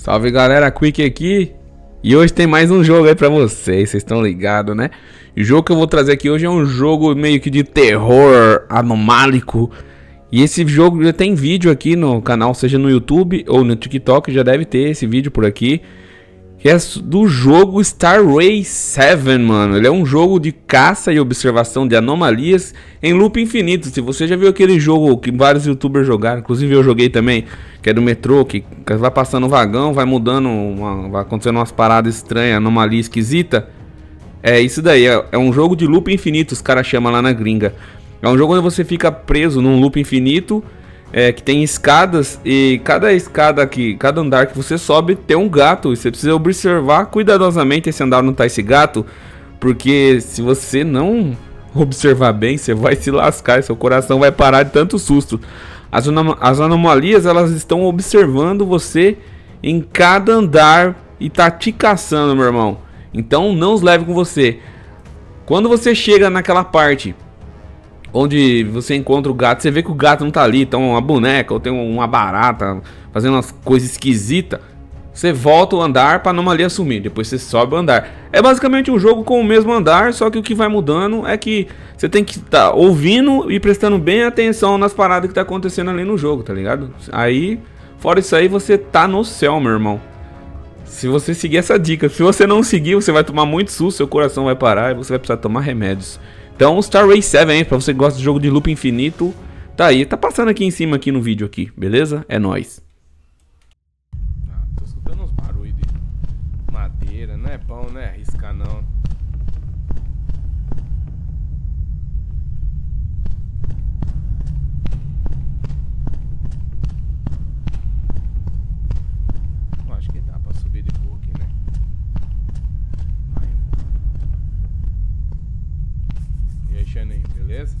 Salve galera, Quick aqui. E hoje tem mais um jogo aí pra vocês, vocês estão ligados, né? O jogo que eu vou trazer aqui hoje é um jogo meio que de terror anomálico. E esse jogo já tem vídeo aqui no canal, seja no YouTube ou no TikTok, já deve ter esse vídeo por aqui que é do jogo Star Race 7, mano. Ele é um jogo de caça e observação de anomalias em loop infinito. Se você já viu aquele jogo que vários youtubers jogaram, inclusive eu joguei também, que é do metrô, que vai passando vagão, vai mudando, uma, vai acontecendo umas paradas estranhas, anomalia esquisita. É isso daí, é, é um jogo de loop infinito, os caras chamam lá na gringa. É um jogo onde você fica preso num loop infinito é, que tem escadas e cada escada aqui, cada andar que você sobe tem um gato. E você precisa observar cuidadosamente esse andar não tá esse gato, porque se você não observar bem, você vai se lascar, seu coração vai parar de tanto susto. As, as anomalias elas estão observando você em cada andar e tá te caçando, meu irmão. Então não os leve com você. Quando você chega naquela parte onde você encontra o gato, você vê que o gato não tá ali, então uma boneca ou tem uma barata fazendo umas coisas esquisitas. Você volta o andar para anomalia sumir, depois você sobe o andar. É basicamente um jogo com o mesmo andar, só que o que vai mudando é que você tem que estar tá ouvindo e prestando bem atenção nas paradas que tá acontecendo ali no jogo, tá ligado? Aí, fora isso aí, você tá no céu, meu irmão. Se você seguir essa dica, se você não seguir, você vai tomar muito susto, seu coração vai parar e você vai precisar tomar remédios. Então, Star Race 7, hein, pra você que gosta de jogo de loop infinito, tá aí. Tá passando aqui em cima aqui no vídeo aqui, beleza? É nóis. Ah, tô escutando uns barulhos de madeira, não é bom, né? Arriscar não. Beleza?